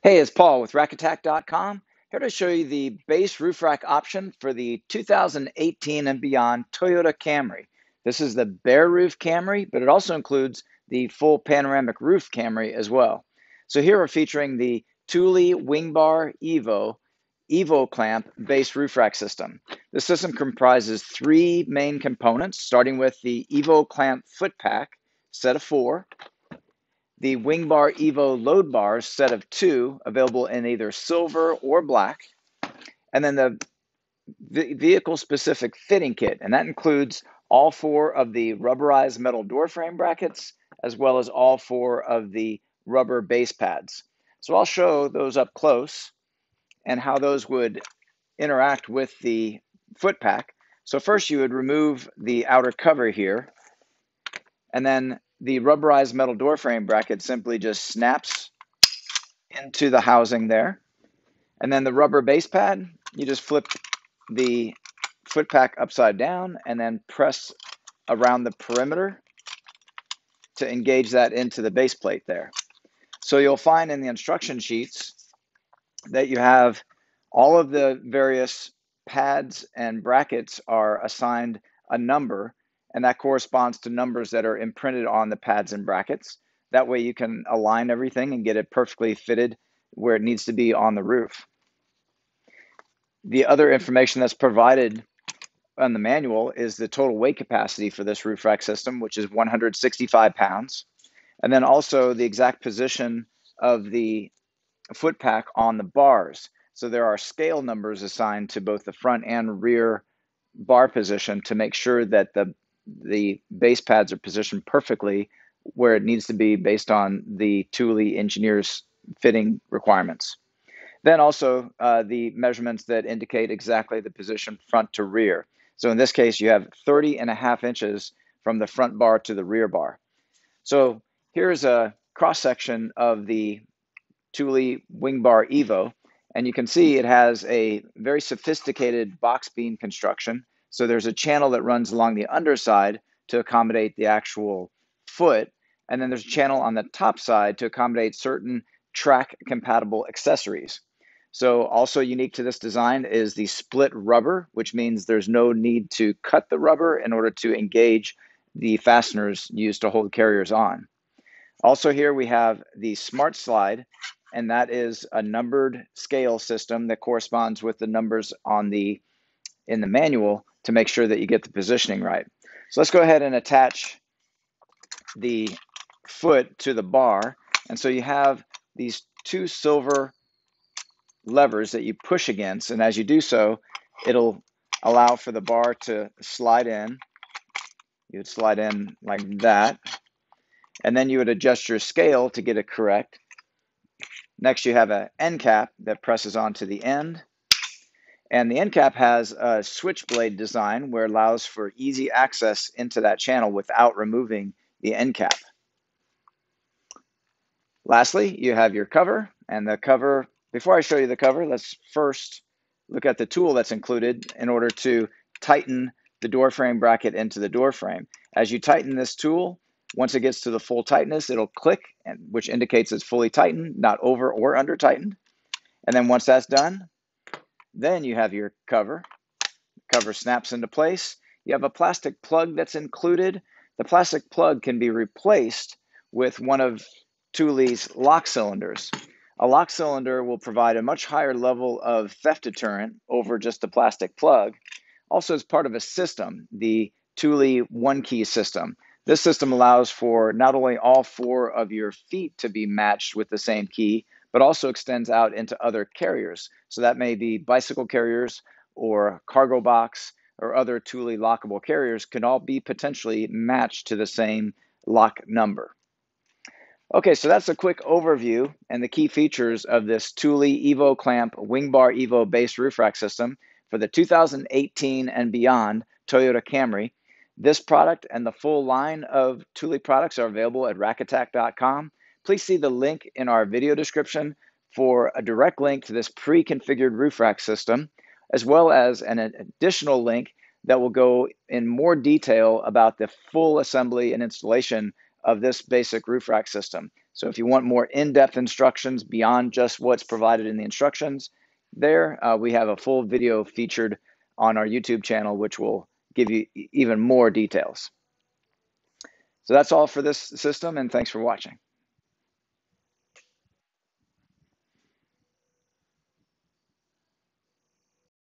Hey, it's Paul with RackAttack.com. Here to show you the base roof rack option for the 2018 and beyond Toyota Camry. This is the bare roof Camry, but it also includes the full panoramic roof Camry as well. So here we're featuring the Thule Wingbar Evo Evo Clamp base roof rack system. The system comprises three main components, starting with the Evo Clamp foot pack, set of four, the Wingbar Evo load bars, set of two, available in either silver or black, and then the vehicle specific fitting kit, and that includes all four of the rubberized metal door frame brackets, as well as all four of the rubber base pads. So I'll show those up close and how those would interact with the foot pack. So first you would remove the outer cover here, and then the rubberized metal door frame bracket simply just snaps into the housing there. And then the rubber base pad, you just flip the foot pack upside down and then press around the perimeter to engage that into the base plate there. So you'll find in the instruction sheets that you have all of the various pads and brackets are assigned a number, and that corresponds to numbers that are imprinted on the pads and brackets. That way you can align everything and get it perfectly fitted where it needs to be on the roof. The other information that's provided on the manual is the total weight capacity for this roof rack system, which is 165 pounds, and then also the exact position of the foot pack on the bars. So there are scale numbers assigned to both the front and rear bar position to make sure that the the base pads are positioned perfectly where it needs to be based on the Thule engineer's fitting requirements. Then also uh, the measurements that indicate exactly the position front to rear. So in this case, you have 30 and a half inches from the front bar to the rear bar. So here's a cross section of the Thule Wing Bar Evo, and you can see it has a very sophisticated box beam construction. So there's a channel that runs along the underside to accommodate the actual foot, and then there's a channel on the top side to accommodate certain track compatible accessories. So, also unique to this design is the split rubber, which means there's no need to cut the rubber in order to engage the fasteners used to hold carriers on. Also, here we have the Smart Slide, and that is a numbered scale system that corresponds with the numbers on the in the manual to make sure that you get the positioning right. So let's go ahead and attach the foot to the bar. And so you have these two silver levers that you push against. And as you do so, it'll allow for the bar to slide in. You would slide in like that. And then you would adjust your scale to get it correct. Next, you have an end cap that presses onto the end. And the end cap has a switchblade design where it allows for easy access into that channel without removing the end cap. Lastly, you have your cover, and the cover, before I show you the cover, let's first look at the tool that's included in order to tighten the door frame bracket into the door frame. As you tighten this tool, once it gets to the full tightness, it'll click, which indicates it's fully tightened, not over or under tightened. And then once that's done, then you have your cover. Cover snaps into place. You have a plastic plug that's included. The plastic plug can be replaced with one of Thule's lock cylinders. A lock cylinder will provide a much higher level of theft deterrent over just a plastic plug. Also, as part of a system, the Thule One Key system. This system allows for not only all four of your feet to be matched with the same key, but also extends out into other carriers. So that may be bicycle carriers or cargo box or other Thule lockable carriers can all be potentially matched to the same lock number. Okay, so that's a quick overview and the key features of this Thule Evo Clamp Wingbar Evo based roof rack system for the 2018 and beyond Toyota Camry. This product and the full line of Thule products are available at rackattack.com. Please see the link in our video description for a direct link to this pre-configured roof rack system, as well as an additional link that will go in more detail about the full assembly and installation of this basic roof rack system. So if you want more in-depth instructions beyond just what's provided in the instructions, there uh, we have a full video featured on our YouTube channel, which will give you even more details. So that's all for this system, and thanks for watching.